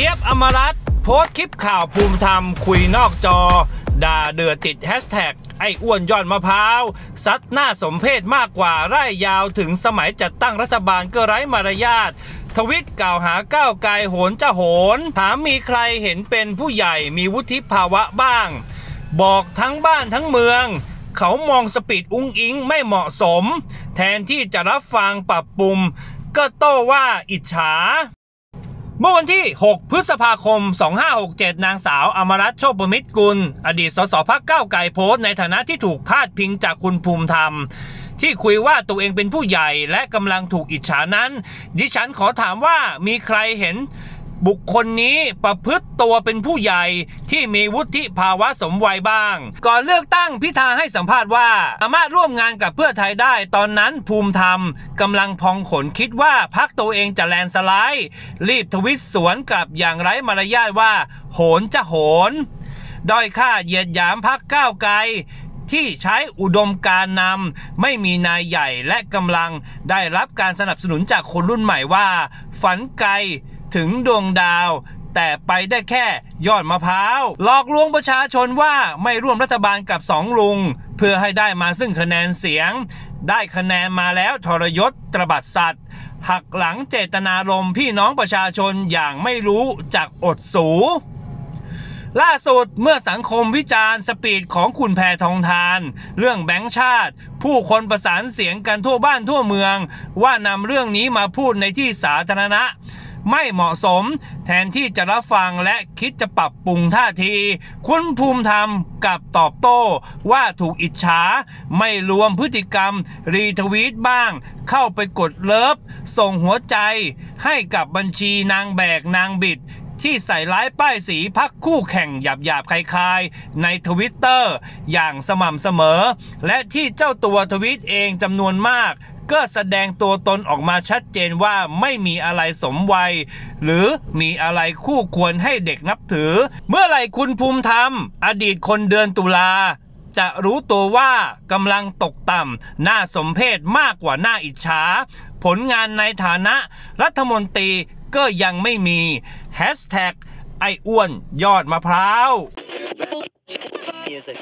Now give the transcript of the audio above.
เจี๊ยบอมรัตโพสต์คลิปข่าวภูมิธรรม คุยนอกจอ ด่าเดือดติดแฮชแท็กไอ้อ้วนยอดมะพร้าวซัดหน้าสมเพชมากกว่าไล่ยาวถึงสมัยจัดตั้งรัฐบาลก็ไร้มารยาททวีตกล่าวหาก้าวไกลโหนจะโหน ถามมีใครเห็นเป็นผู้ใหญ่มีวุฒิภาวะบ้าง บอกทั้งบ้านทั้งเมือง เขามอง speech อุ๊งอิ๊งไม่เหมาะสม แทนที่จะรับฟังปรับปรุงก็โต้ว่าอิจฉา เมื่อวันที่ 6 พฤษภาคม 2567 นางสาวอมรัตน์โชคประมิตรกุล อดีตสสพักเก้าไก่โพสต์ในฐานะที่ถูกพาดพิงจากคุณภูมิธรรม ที่คุยว่าตัวเองเป็นผู้ใหญ่และกำลังถูกอิจฉานั้น ดิฉันขอถามว่ามีใครเห็น บุคคลนี้ประพฤติตัวเป็นผู้ใหญ่ที่มีวุฒิภาวะสมวัยบ้าง ก่อนเลือกตั้งพิธาให้สัมภาษณ์ว่า สามารถร่วมงานกับเพื่อไทยได้ตอนนั้นภูมิธรรมกำลังพองขนคิดว่าพักตัวเองจะแลนสไลด์ รีบทวิตสวนกลับอย่างไร้มารยาทว่า โหนจะโหน ด้อยค่าเหยียดหยามพักก้าวไกลที่ใช้อุดมการนำไม่มีนายใหญ่และกำลังได้รับการสนับสนุนจากคนรุ่นใหม่ว่า ฝันไกล ถึงดวงดาว แต่ไปได้แค่ยอดมะพร้าว หลอกลวงประชาชนว่าไม่ร่วมรัฐบาลกับสองลุง เพื่อให้ได้มาซึ่งคะแนนเสียง ได้คะแนนมาแล้วทรยศตรบัดสัตว์หักหลังเจตนารมณ์พี่น้องประชาชนอย่างไม่รู้จักอดสูล่าสุดเมื่อสังคมวิจารณ์สปีดของคุณแพทองทาน เรื่องแบงค์ชาติ ผู้คนประสานเสียงกันทั่วบ้านทั่วเมือง ว่านำเรื่องนี้มาพูดในที่สาธารณะ ไม่เหมาะสม แทนที่จะรับฟังและคิดจะปรับปรุงท่าที คุณภูมิธรรมกับตอบโต้ว่าถูกอิจฉา ไม่รวมพฤติกรรม รีทวีตบ้าง เข้าไปกดเลิฟ ส่งหัวใจ ให้กับบัญชีนางแบกนางบิดที่ใส่ร้ายป้ายสีพักคู่แข่งหยาบหยาบคลายๆ ในทวิตเตอร์อย่างสม่ำเสมอ และที่เจ้าตัวทวิตเองจำนวนมาก ก็แสดงตัวตนออกมาชัดเจนว่าไม่มีอะไรสมวัย หรือมีอะไรคู่ควรให้เด็กนับถือ เมื่อไหร่คุณภูมิธรรม อดีตคนเดือนตุลาจะรู้ตัวว่ากำลังตกต่ำน่าสมเพชมากกว่าน่าอิจฉา ผลงานในฐานะรัฐมนตรีก็ยังไม่มีแฮชแท็กไอ้อ้วนยอดมะพร้าว Music.